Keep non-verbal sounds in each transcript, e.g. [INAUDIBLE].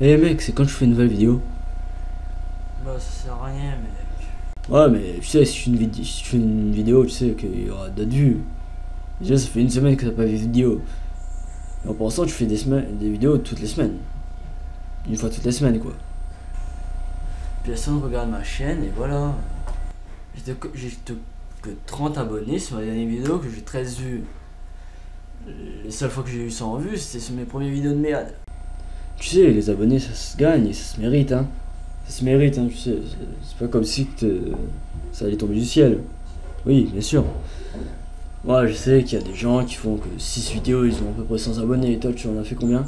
Eh mec, c'est quand je fais une nouvelle vidéo Bah ça sert à rien mec. Ouais, mais tu sais, si je fais une, vid- si je fais une vidéo, tu sais qu'il y aura d'autres vues. Déjà, ça fait une semaine que t'as pas vu de vidéo. Et en pensant, tu fais des, semaines, des vidéos toutes les semaines. Une fois toutes les semaines, quoi. Personne regarde ma chaîne et voilà. J'ai que, j'ai que- que 30 abonnés sur ma dernière vidéo que j'ai 13 vues. Les seules fois que j'ai eu 100 vues c'était sur mes premières vidéos de merde. Tu sais, les abonnés, ça se gagne et ça se mérite, hein. Ça se mérite, hein, tu sais. C'est- pas comme si ça allait tomber du ciel. Oui, bien sûr. Moi, je sais qu'il y a des gens qui font que 6 vidéos, ils ont à peu près 100 abonnés. Et toi, tu en as fait combien?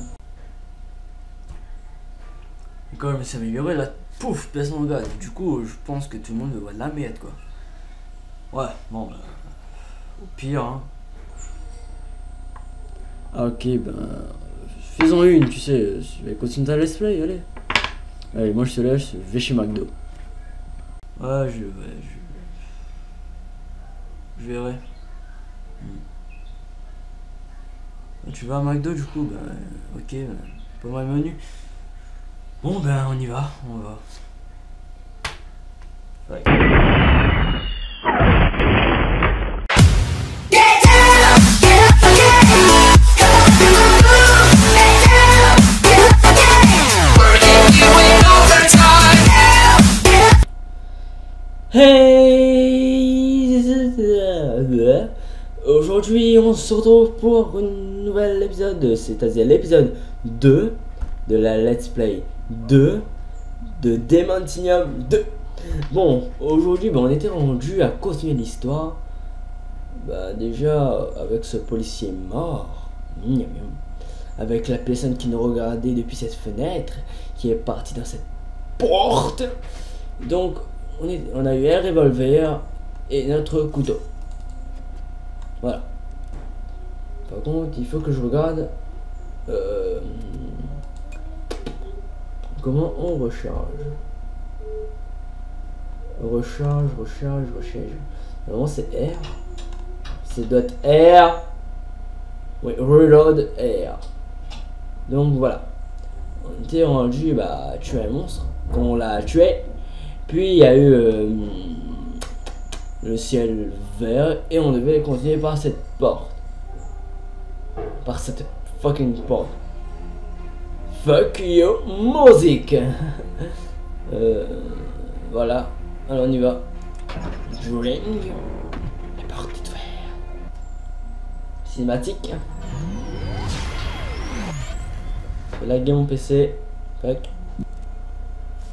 Et quand je me suis amélioré là, pouf, personne ne regarde. Du coup, je pense que tout le monde me voit de la merde quoi. Ouais, bon, bah, au pire, hein. Ah, ok, ben. Faisons une, tu sais. Je vais continuer ta let's play, allez. Allez, moi je te laisse, je vais chez McDo. Ouais, je, ouais, je, je verrai. Hmm. Tu vas à McDo du coup, ben, ok, ben, pas mal menu. Bon ben, on y va, on va. Hey Aujourd'hui, on se retrouve pour un nouvel épisode, c'est-à-dire l'épisode 2 de la Let's Play 2 de Demantinium 2. Bon, aujourd'hui, on était rendu à continuer l'histoire. Bah, déjà, avec ce policier mort, miam, avec la personne qui nous regardait depuis cette fenêtre, qui est partie dans cette porte. Donc, on, a eu un revolver et notre couteau. Voilà. Par contre, il faut que je regarde euh, comment on recharge. Recharge, recharge, recharge. Normalement, c'est R. C'est être R. Oui, reload R. Donc voilà. On était rendu bah, tuer un monstre. On l'a tué. Puis il y a eu euh, le ciel vert et on devait continuer par cette porte. Par cette fucking porte. Fuck you, musique. [LAUGHS] Euh, voilà. Alors on y va. Drink. La partie de fer. Cinématique. Laguer mon PC. Fuck.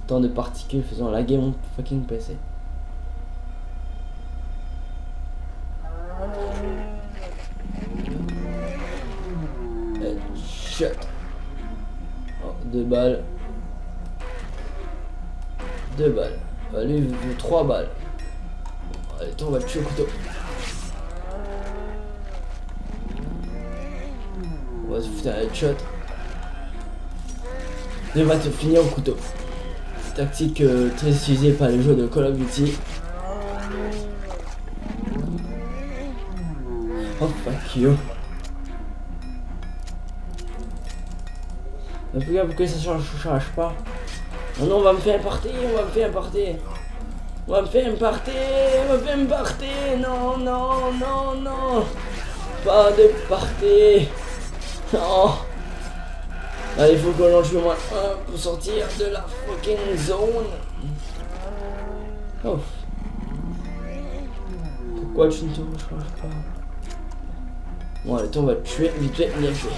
Tant de particules faisant laguer mon fucking PC. Headshot. Oh, deux balles. Deux balles. Ah, lui, il trois balles. Allez, toi, on va le tuer au couteau. On va se foutre un headshot. On va te finir au couteau. Tactique euh, très utilisée par les joueurs de Call of Duty. Oh fuck you. Mais pourquoi, pourquoi ça change, change pas non, on va me faire party, on va me faire party. On va me faire party, on va me faire party. Non, non, non, non. Pas de party. Non. Allez, il faut qu'on en joue au moins un pour sortir de la fucking zone. Oh. Pourquoi tu ne te recharges pas? Bon, allez, on va te tuer vite fait, bien joué.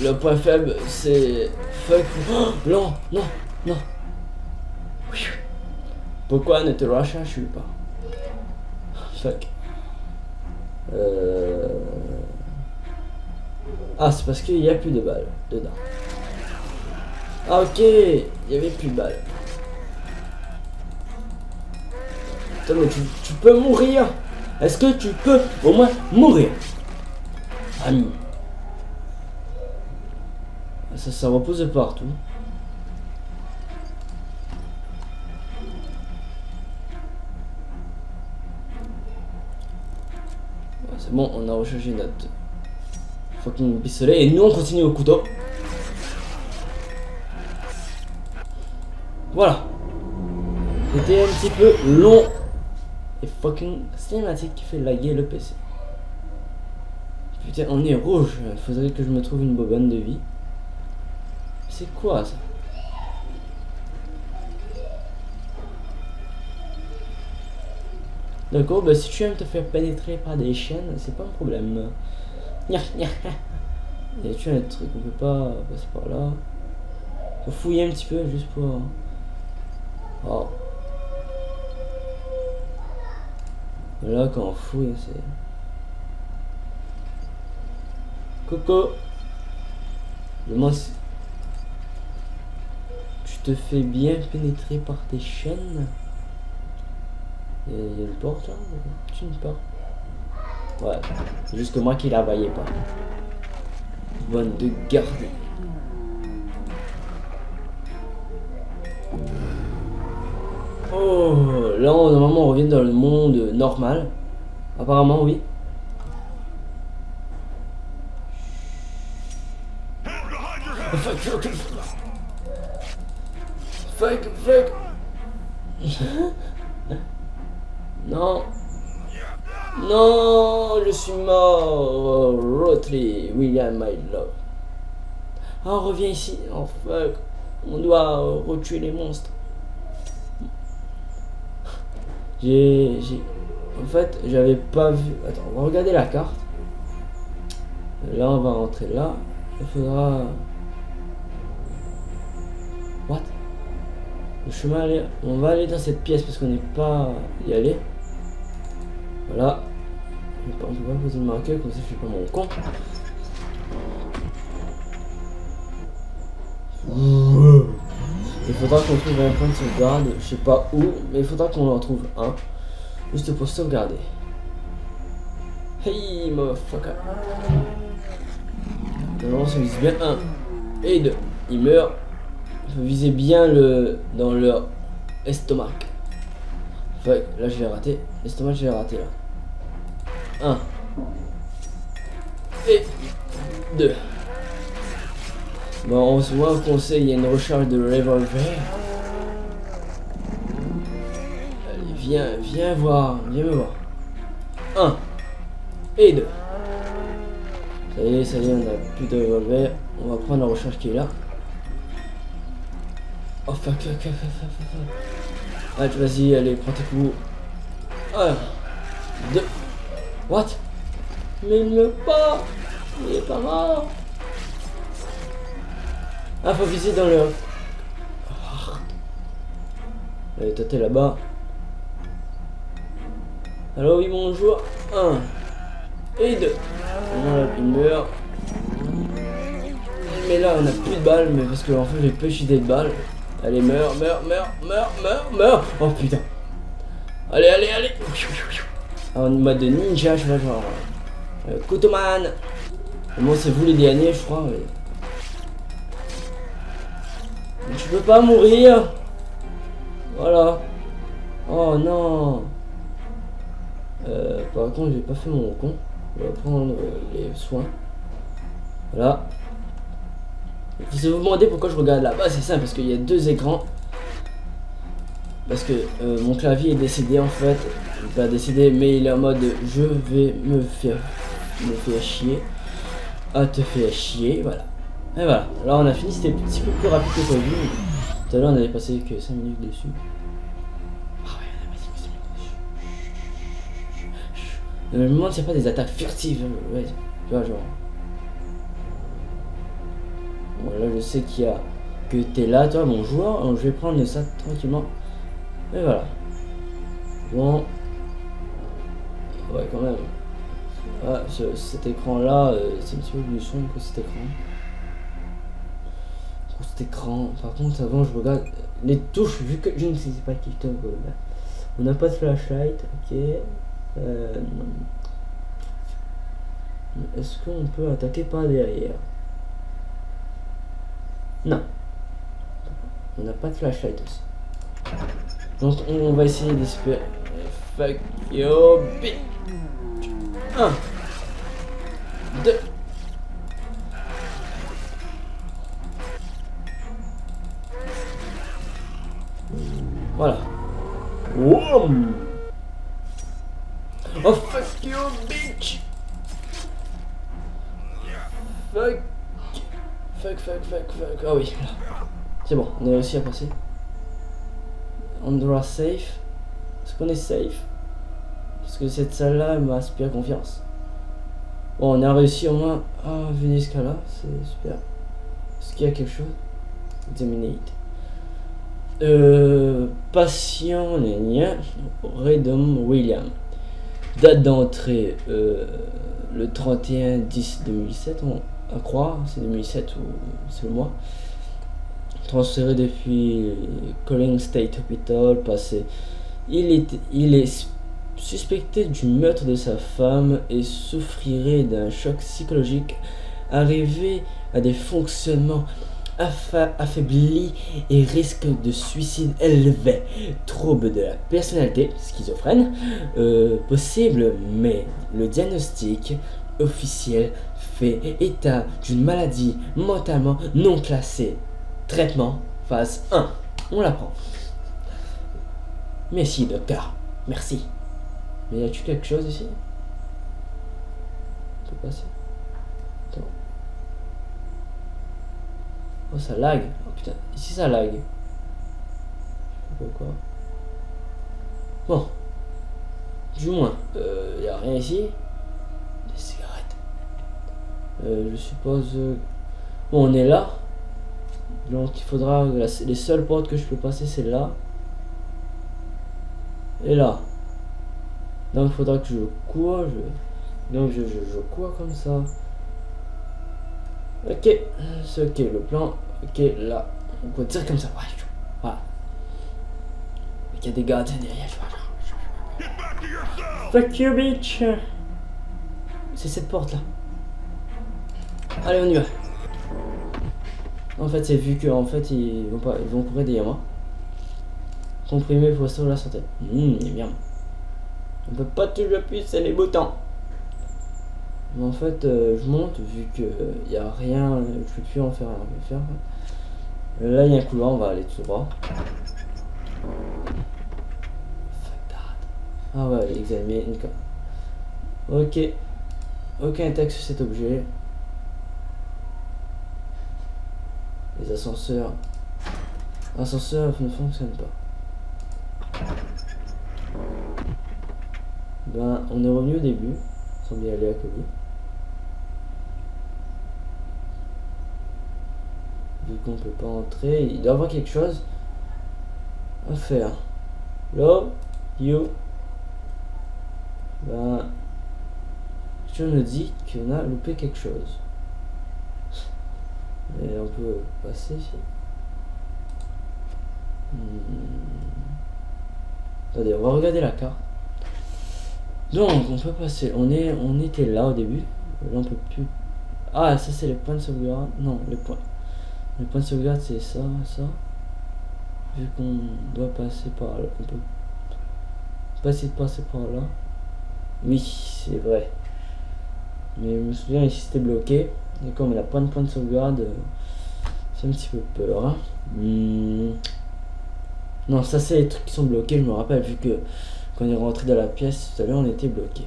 Le point faible, c'est... Fuck. Oh, non, non, non. Pourquoi ne te recharges pas? Fuck. Euh... Ah, c'est parce qu'il n'y a plus de balles dedans. Ah, ok, il n'y avait plus de balles. Attends, mais tu, tu peux mourir Est-ce que tu peux au moins mourir? Ami. Ça, ça repose de partout. C'est bon, on a rechargé notre fucking pistolet. Et nous, on continue au couteau. Voilà. C'était un petit peu long et fucking cinématique qui fait laguer le PC. Putain, on est rouge. Faudrait que je me trouve une bobine de vie. C'est quoi ça? D'accord, bah si tu aimes te faire pénétrer par des chaînes, c'est pas un problème. Nya. Y a-tu un truc, on peut pas passer par là. Faut fouiller un petit peu juste pour. Oh. Là, quand fouille, c'est. Coco Le moi Tu te fais bien pénétrer par tes chaînes Il y a une porte là Tu une porte Ouais, c'est juste moi qui la voyais pas. Bonne de garder. Oh, là normalement on revient dans le monde normal. Apparemment oui. Fuck, fuck. [LAUGHS] non. Non, je suis mort. Rotary, William, my love. Ah, revient ici. Oh fuck. On doit retuer les monstres. J'ai. j'ai- En fait, j'avais pas vu. Attends, on va regarder la carte. Là, on va rentrer là. Il faudra. What? Le chemin. On va aller dans cette pièce parce qu'on n'est pas y aller. Voilà. On on peut pas poser le marqueur comme ça je suis pas mon con. Il faudra qu'on trouve un point de sauvegarde, je sais pas où, mais il faudra qu'on en trouve un. Juste pour sauvegarder. Hey motherfucker. Normalement ça vise bien 1 et 2. Il meurt. Il faut viser bien le dans leur estomac. Fait, là je vais rater. L'estomac je vais là. 1 et 2. Bon, on se voit qu'on sait, il y a une recharge de revolver. Allez, viens, viens voir, viens me voir. 1 et 2. Ça y est, ça y est, on a plus de revolver. On va prendre la recharge qui est là. Oh fuck, fuck, fuck, fuck, fuck. Allez, vas-y, allez, prends tes coups. 1, 2. What? Mais il meurt pas Il est pas mort Ah, faut viser dans le... Allez, toi t'es là-bas. Alors oui, bonjour. 1 et 2. Voilà, il meurt. Mais là, on a plus de balles, mais parce que en fait, j'ai peu idées de balles. Allez, meurs, meurs, meurs, meurs, meurs, meurs. Oh putain. Allez, allez, allez. En mode ninja, je vois genre. Euh, Kotoman. Moi, c'est vous les derniers, je crois. mais- Tu peux pas mourir. Voilà. Oh non. Euh, par contre, j'ai pas fait mon con. On va prendre euh, les soins. Voilà. Vous vous demandez pourquoi je regarde là-bas, c'est simple, parce qu'il y a deux écrans. Parce que euh, mon clavier est décédé en fait. Pas décédé, mais il est en mode je vais me faire me faire chier. À te faire chier, voilà. Et voilà. Là on a fini, c'était un petit peu plus rapide que prévu. Tout à l'heure on avait passé que 5 minutes dessus. Ah ouais, on a passé que 5 minutes dessus. Je me demande s'il n'y a pas des attaques furtives. tu vois, genre. Bon, là, je sais qu'il y a que t'es là, toi, mon joueur. Je vais prendre ça tranquillement. Et voilà. Bon. Ouais, quand même. Ah, ce- cet écran-là, euh, c'est un petit peu plus sombre que cet écran. Pour cet écran? Par contre, avant, je regarde les touches, vu que je ne sais pas te On n'a pas de flashlight, ok. Euh, Est-ce qu'on peut attaquer par derrière? Non. On n'a pas de flashlight aussi. On, va essayer d'espérer. Fuck yo bitch 1 2 Voilà. Wow. Oh fuck you bitch Fuck Fuck fuck fuck fuck Ah oui C'est bon, on a réussi à passer. Andra safe. Est-ce qu'on est safe Parce que cette salle-là m'inspire confiance. Bon, on a réussi au moins à jusqu'à là, c'est super. Est-ce qu'il y a quelque chose? Examinate. Euh, patient, Redom William. Date d'entrée euh, le 31 10 2007, on à croire, c'est 2007 ou c'est le mois. Transféré depuis Calling State Hospital, passé. Il est, il est suspecté du meurtre de sa femme et souffrirait d'un choc psychologique arrivé à des fonctionnements affaibli et risque de suicide élevé. Trouble de la personnalité, schizophrène, euh, possible, mais le diagnostic officiel fait état d'une maladie mentalement non classée. Traitement, phase 1. On l'apprend. Merci, docteur. Merci. Mais y a-tu quelque chose ici? On peut passer Oh, ça lag. Oh putain, ici ça lag. Je sais pas quoi. Bon. Du moins, euh, y a rien ici? Des cigarettes. Euh, je suppose. Euh, bon, on est là. Donc il faudra. les seules portes que je peux passer, c'est là. Et là. Donc il faudra que je cours. Je... Donc je, je, comme ça. Ok, c'est ok le plan. Ok, là, on peut dire comme ça. Voilà. Il y a des gardiens derrière. Fuck you, bitch. C'est cette porte là. Allez, on y va. En fait, c'est vu que en fait ils vont pas, ils vont courir derrière moi. Comprimé pour sauver la santé. Il est bien. On peut pas toujours appuyer c'est les boutons. En fait, euh, je monte vu qu'il n'y a rien, je peux plus en faire rien faire. Là, il y a un couloir, on va aller tout droit. Ah ouais, examiner Ok. Aucun texte sur cet objet. Les ascenseurs. L'ascenseur ne fonctionne pas. Ben, on est revenu au début. Sans bien aller à côté. qu'on peut pas entrer. Il doit avoir quelque chose à faire. Là, you. Ben, je me dis qu'on a loupé quelque chose. Et on peut passer ici. Hmm. On va regarder la carte. Donc, on peut passer. On, est, on était là au début. Là, on peut plus. Ah, ça, c'est les points de sauvegarde. Non, les points. Le point de sauvegarde c'est ça, ça. Vu qu'on doit passer par là, on peut pas essayer de passer par là. Oui, c'est vrai. Mais je me souviens ici c'était bloqué. Et comme on a pas de point de sauvegarde, c'est un petit peu peur. Hein. Hmm. Non, ça c'est les trucs qui sont bloqués, je me rappelle, vu que quand on est rentré dans la pièce tout à l'heure, on était bloqué.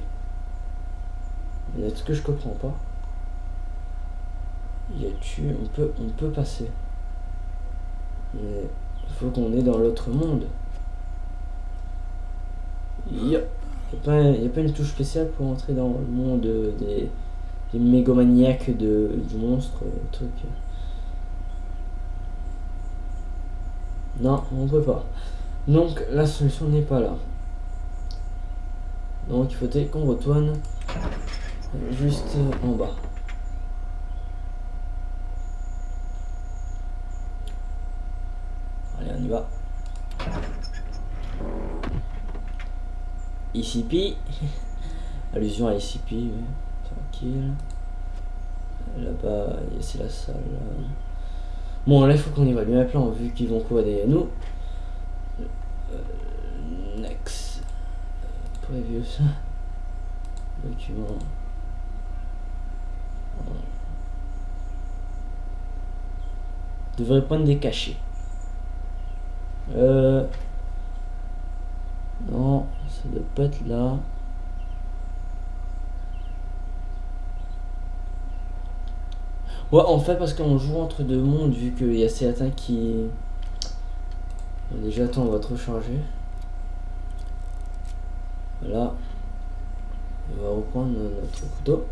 Mais ce que je comprends pas? Y a-tu on peut on peut passer mais il faut qu'on est dans l'autre monde il n'y a, a pas une touche spéciale pour entrer dans le monde des, des mégomaniaques de, du monstre euh, truc. Non on peut pas. Donc la solution n'est pas là. Donc il faut qu'on retourne juste en bas. On y va. ICP. [LAUGHS] Allusion à ICP, Là-bas, c'est la salle. Euh. Bon, là, il faut qu'on y va bien plan, vu qu'ils vont coder à nous. Euh, next. Euh, Previous. Document. Devrait prendre des cachets. Euh. Non, ça doit pas être là. Ouais, en fait, parce qu'on joue entre deux mondes, vu qu'il y a certains qui... déjà, attends, on va te recharger. Voilà. On va reprendre notre couteau.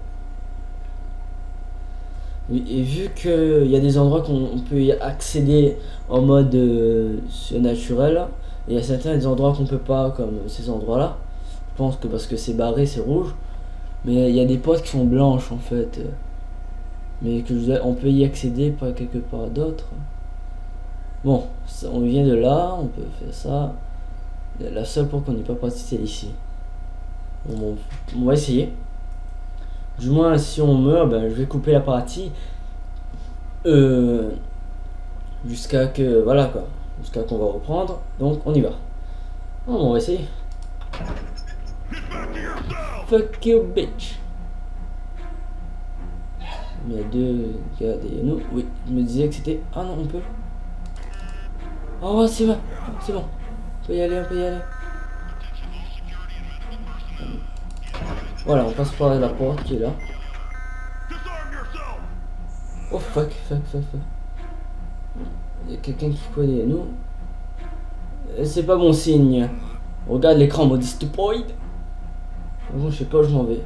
Et vu qu'il y a des endroits qu'on peut y accéder en mode euh, naturel, il y a certains endroits qu'on peut pas, comme ces endroits-là. Je pense que parce que c'est barré, c'est rouge. Mais il y a des portes qui sont blanches en fait mais que on peut y accéder pas quelque part d'autre. Bon, on vient de là, on peut faire ça. La seule pour qu'on n'y pas passé, c'est ici. on va essayer. Du moins, si on meurt, ben, je vais couper la partie. Euh, jusqu'à que, voilà quoi, jusqu'à qu'on va reprendre. Donc, on y va. on va essayer. Fuck you, bitch. Il y a deux gars derrière nous. Oui, je me disais que c'était... Ah non, on peut. Oh, c'est bon. C'est bon. On peut y aller, on peut y aller. Voilà, on passe par la porte qui est là. Oh fuck, fuck, fuck, fuck. Il y a quelqu'un qui derrière nous. C'est pas bon signe. Regarde l'écran mode stupide. Bon, je sais pas où je m'en vais.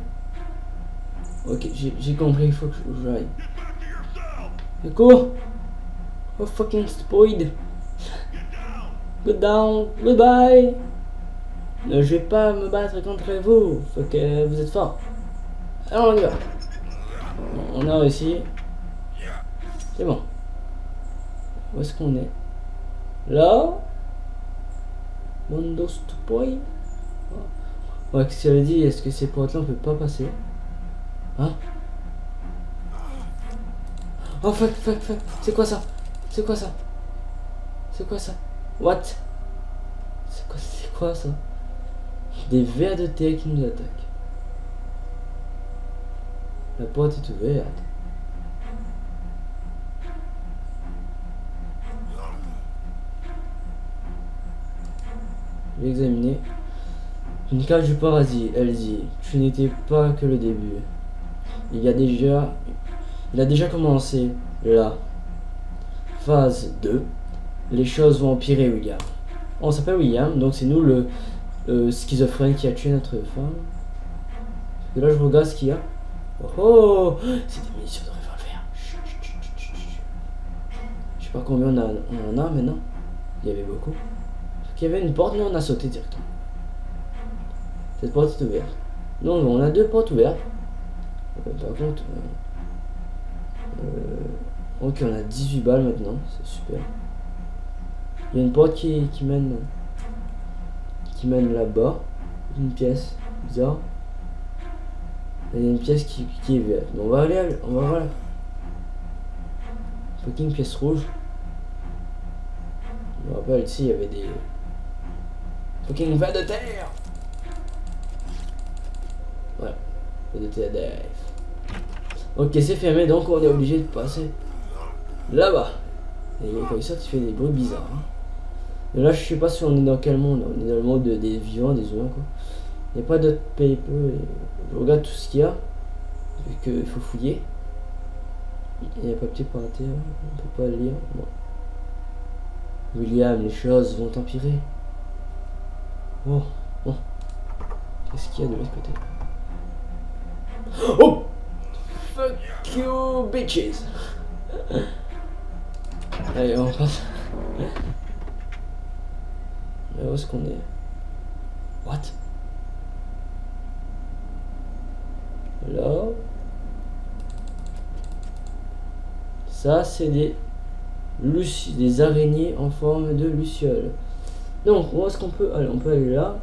Ok, j'ai compris, il faut que j'aille. Cours Oh fucking spoiled Good down, goodbye Je vais pas me battre contre vous, faut que vous êtes fort. Alors on y va. on a réussi. C'est bon. Où est-ce qu'on est? Là Mondo Stupoi Ouais, qu'est-ce qu'elle dit Est-ce que ces portes là on peut pas passer? Hein Oh fuck, fuck, fuck. C'est quoi ça? C'est quoi ça? C'est quoi ça? What? C'est quoi, c'est quoi ça? Des vers de thé qui nous attaquent. La porte est ouverte. Je vais examiner. Une cage du paradis, elle dit. Tu n'étais pas que le début il y a déjà il a déjà commencé la phase 2 les choses vont empirer William. On s'appelle William donc c'est nous le schizophrène qui a tué notre femme. Et là je regarde ce qu'il y a. Oh, oh c'est des munitions de revolver. Je sais pas combien on, a, en a maintenant. Il y avait beaucoup. Il y avait une porte mais on a sauté directement. Cette porte est ouverte. Non on a deux portes ouvertes par contre, euh, ok, on a 18 balles maintenant, c'est super. Il y a une porte qui, qui mène qui mène là-bas, une pièce bizarre. il y a une pièce qui, qui est verte. on va aller, on va voir. Fucking pièce rouge. Je me rappelle ici, il y avait des fucking vers de terre. Voilà, vers de terre. Ok, c'est fermé, donc on est obligé de passer là-bas. Et il sort, il fait des bruits bizarres. Hein. Là, je sais pas si on est dans quel monde. On est dans le monde des vivants, des humains, quoi. Il n'y a pas d'autres paper. Je regarde tout ce qu'il y a. Vu qu'il faut fouiller. Il y a un papier par terre. On peut pas le lire. William, les choses vont empirer. Oh, bon. Qu'est-ce qu'il y a de l'autre côté? Oh Fuck you, bitches. Allez, on passe. Mais où est-ce qu'on est? What? Là. Ça, c'est des, des araignées en forme de luciole. Donc, où est-ce qu'on peut? Aller On peut aller là.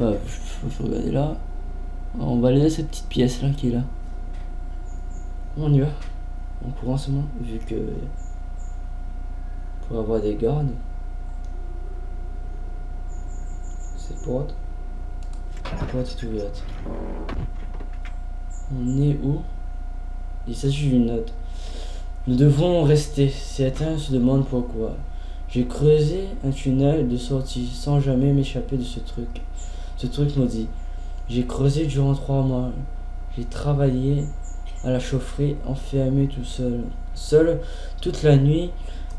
Je, vais regarder là. On va aller dans cette petite pièce là qui est là. On y va. En courant seulement, vu que pour avoir des gardes. Cette porte. La porte est ouverte. On est où? Il s'agit d'une note. Nous devons rester. Certains se demandent pourquoi. J'ai creusé un tunnel de sortie sans jamais m'échapper de ce truc. ce truc maudit. J'ai creusé durant trois mois. J'ai travaillé à la chaufferie, enfermé tout seul. Seul, toute la nuit,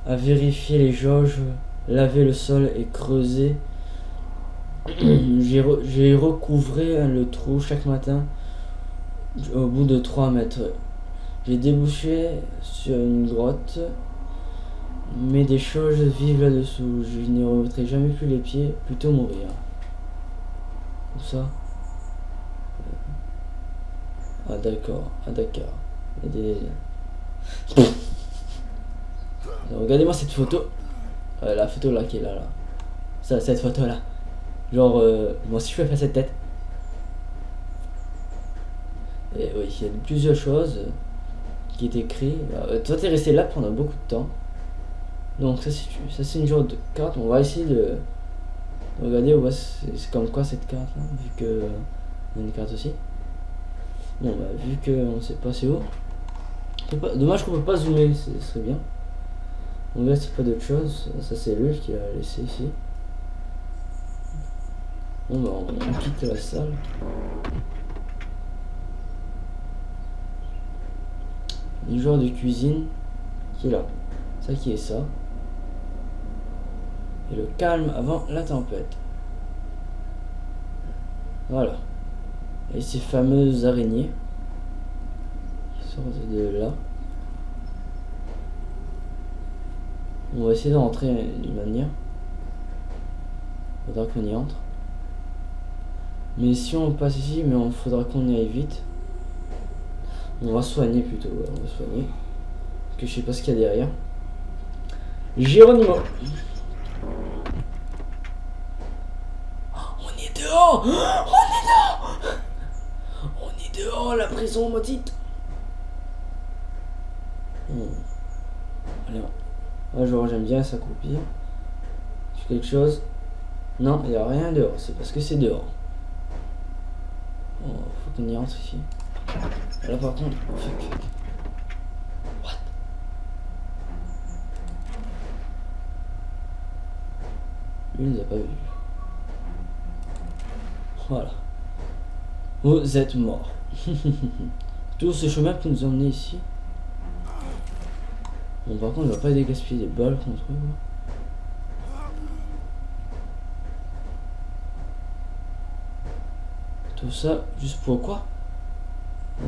à vérifier les jauges, laver le sol et creuser. [CLEARS THROAT] J'ai re- j'ai recouvré le trou chaque matin au bout de 3 mètres. J'ai débouché sur une grotte, mais des choses vivent là-dessous. Je n'y remettrai jamais plus les pieds, plutôt mourir. Où ça? Ah d'accord, ah d'accord. Des... [LAUGHS] Regardez-moi cette photo. Euh, la photo là qui est là, là. Ça, cette photo là. Genre, euh, moi si je peux faire cette tête. Et oui, il y a plusieurs choses euh, qui est écrit. Euh, toi, t'es resté là pendant beaucoup de temps. Donc ça, c'est ça, c'est une genre de carte. On va essayer de de regarder c'est c'est comme quoi cette carte là, vu que on a une carte aussi. Bon, bah, vu que on sait pas c'est peut pas- Dommage qu'on peut pas zoomer, ce serait bien. On verra c'est pas d'autre chose. Ça, c'est lui qui l'a laissé ici. Bon, bah, on, quitte la salle. Du genre de cuisine qui est là. Ça qui est ça. Et le calme avant la tempête. Voilà. Et ces fameuses araignées qui sortent de là. On va essayer de rentrer d'une manière. Faudra qu'on y entre. Mais si on passe ici, mais on faudra qu'on y aille vite. On va soigner plutôt, on va soigner. Parce que je sais pas ce qu'il y a derrière. Géronimo. Oh, On est dehors [GASPS] On est dehors dehors, la prison maudite Hmm. Allez, ah, genre j'aime bien s'accroupir. Je fais quelque chose. Non, il n'y a rien dehors, c'est parce que c'est dehors. Oh, faut qu'on y entre ici. Là par contre. What? Il nous a pas vu. Voilà. Vous êtes mort. [LAUGHS] Tout ce chemin peut nous emmener ici. Bon, par contre, on va pas dégaspiller des balles contre eux. Tout ça, juste pour quoi?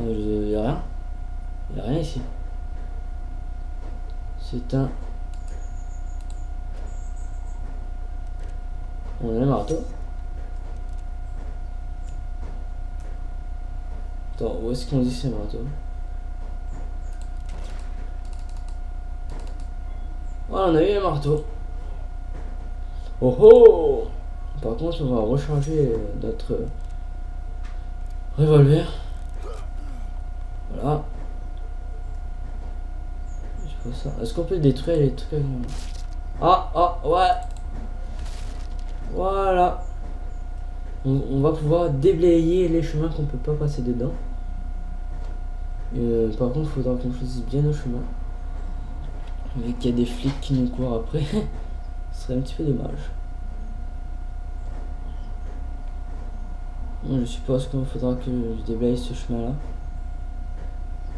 Il y a rien. Y a rien ici. C'est un... On a un marteau. Attends, où est-ce qu'on dit c'est un marteau Voilà, on a eu un marteau. Oh oh Par contre, on va recharger notre revolver. Voilà. Est-ce qu'on peut détruire les trucs Ah, ah, ouais. Voilà. On, on va pouvoir déblayer les chemins qu'on peut pas passer dedans. Euh, par contre, il faudra qu'on choisisse bien nos chemins. Vu qu'il y a des flics qui nous courent après, [LAUGHS] ce serait un petit peu dommage. Je suppose qu'il faudra que je déblaye ce chemin-là.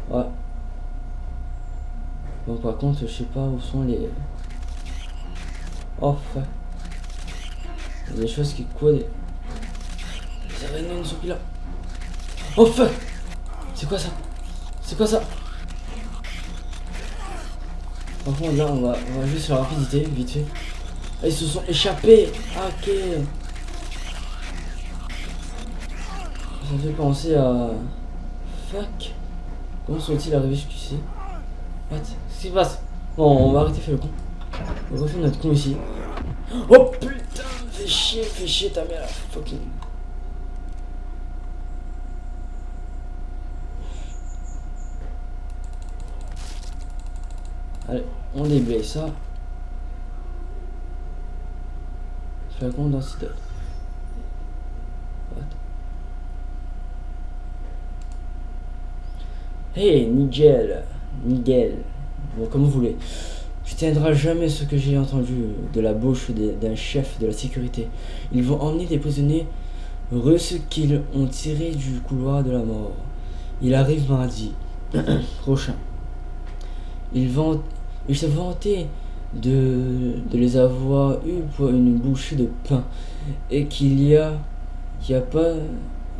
Ouais. Bon, par contre, je sais pas où sont les... Oh. Il y a des choses qui courent. Des... Les araignées ne sont là. Oh, C'est quoi ça? C'est quoi ça Par contre, là, on va, juste sur la rapidité, vite fait. Ah, ils se sont échappés Ah, Ok Ça fait penser à... Fuck Comment sont-ils arrivés jusqu'ici? What? Qu'est-ce qui se passe? Bon, on va arrêter faire le con. On va faire notre con ici. Oh putain Fais chier, fais chier ta mère Fucking... Allez, on déblaye ça. Flacon. What Hey, Nigel. Miguel. Bon, comme vous voulez. Je tiendrai jamais ce que j'ai entendu de la bouche d'un chef de la sécurité. Ils vont emmener des prisonniers Russes qu'ils ont tiré du couloir de la mort. Il arrive mardi [CLEARS THROAT] prochain. Il, vant, il se vantait de, les avoir eus pour une bouchée de pain et qu'il y a, y a pas.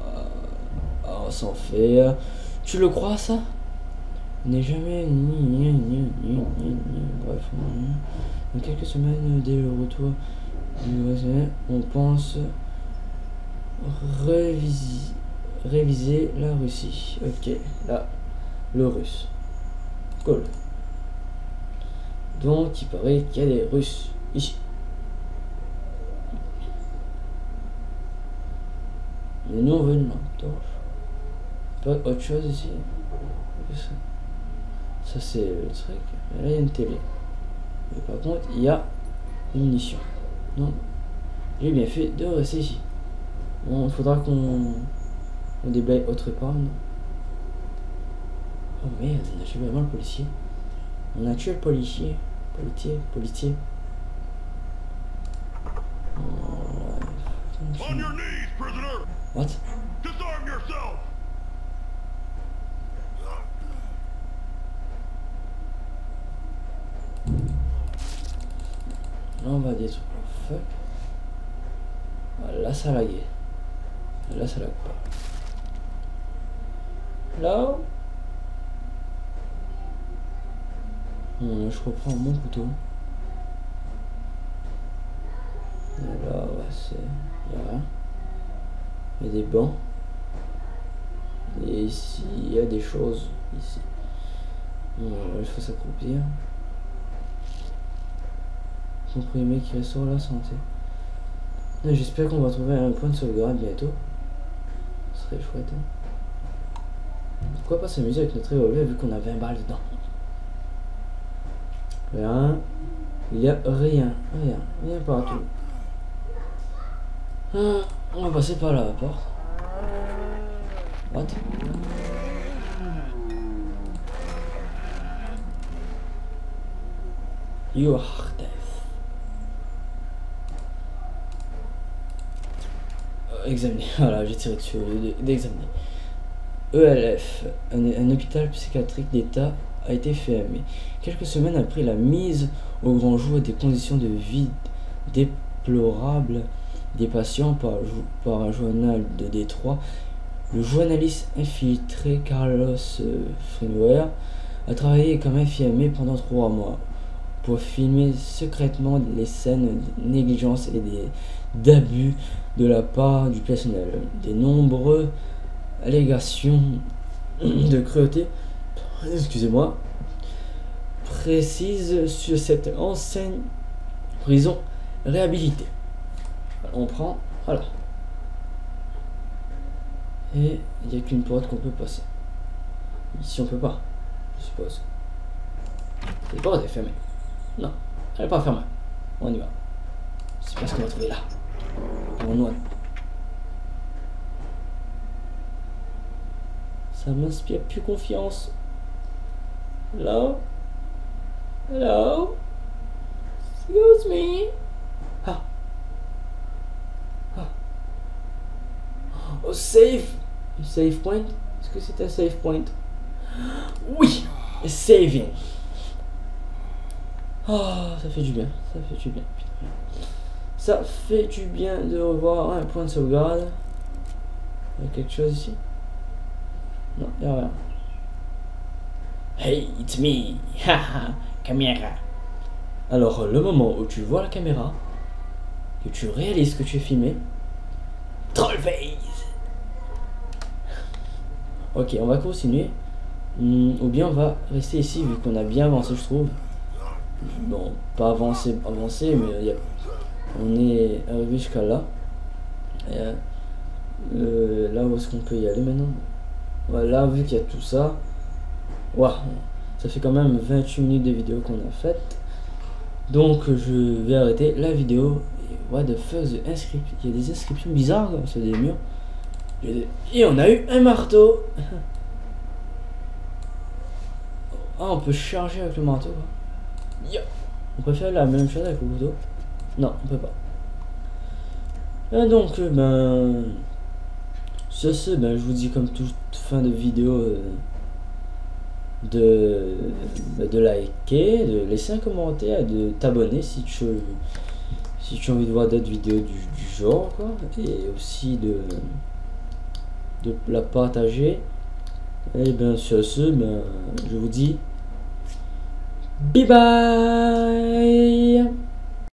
Ah, on s'en fait. Tu le crois ça? N'est jamais ni ni ni bref. Dans quelques semaines dès le retour du on pense réviser, réviser la Russie. Ok, là, le russe. Cool. Donc, il paraît qu'il y a des Russes ici. Mais nous, on veut. Pas autre chose ici. Ça, c'est le truc. Là, il y a une télé. Mais par contre, il y a une munition. Donc, j'ai bien fait de rester ici. Bon, il faudra qu'on on déblaye autre part, non Oh merde, on a tué vraiment le policier. On a tué le policier. Policier, policier. On your knees, prisoner! What? Disarm yourself! Là, on va détruire. Fuck. Ah, Là, ça laguait. Là, ça lag pas. Là Hum, Je reprends mon couteau. Et là, c'est. Il y a des bancs. Et ici, il y a des choses. Ici. Il faut s'accroupir. Comprimé qui restaure la santé. Ouais, J'espère qu'on va trouver un point de sauvegarde bientôt. Ce serait chouette. hein. Pourquoi pas s'amuser avec notre revolver vu qu'on a 20 balles dedans? Rien. Il y a rien. Rien. Rien partout. Ah, on va passer par la porte. What You are death. Euh, Examiner. [LAUGHS] Voilà, j'ai tiré dessus d'examiner. ELF, un hôpital psychiatrique d'État, a été fermé. Quelques semaines après la mise au grand jour des conditions de vie déplorables des patients par, un journal de Détroit, le journaliste infiltré Carlos Frenware a travaillé comme infirmier pendant trois mois pour filmer secrètement les scènes de négligence et d'abus de la part du personnel. Des nombreuses allégations de cruauté, excusez-moi, précises sur cette ancienne prison réhabilitée. On prend, voilà. Et il n'y a qu'une porte qu'on peut passer. Ici on peut pas, je suppose. Cette porte est fermée. Non, elle n'est pas fermée. On y va. C'est pas ce qu'on va trouver là. On noie. Ça m'inspire plus confiance. Hello? Hello? Excuse me? Ah. Ah. Oh, safe! Save point? Est-ce que c'est un save point? Oui! Saving! Ah, ça fait du bien, ça fait du bien. Ça fait du bien de revoir un point de sauvegarde. Il y a quelque chose ici? Non, il rien. Hey, it's me! Haha, caméra! Alors, le moment où tu vois la caméra, que tu réalises que tu es filmé, Trollface! Ok, on va continuer. Hmm, ou bien on va rester ici vu qu'on a bien avancé, je trouve. Bon, pas avancé, avancé, mais on est arrivé jusqu'à là. Euh, là où est-ce qu'on peut y aller maintenant? Ouais, Là, vu qu'il y a tout ça, Ouah, ça fait quand même 28 minutes de vidéo qu'on a faite. Donc je vais arrêter la vidéo. What the fuck, the Il y a des inscriptions bizarres ça, des murs. Et on a eu un marteau. [LAUGHS] Ah, on peut charger avec le marteau. Ya. On peut faire la même chose avec le couteau Non, on peut pas. Donc, euh, ben, sur ce, ben, je vous dis comme toute fin de vidéo euh, de, de liker, de laisser un commentaire, de t'abonner si tu, si tu as envie de voir d'autres vidéos du, du genre, quoi, et aussi de, de la partager. Et bien sur ce, ben, je vous dis bye bye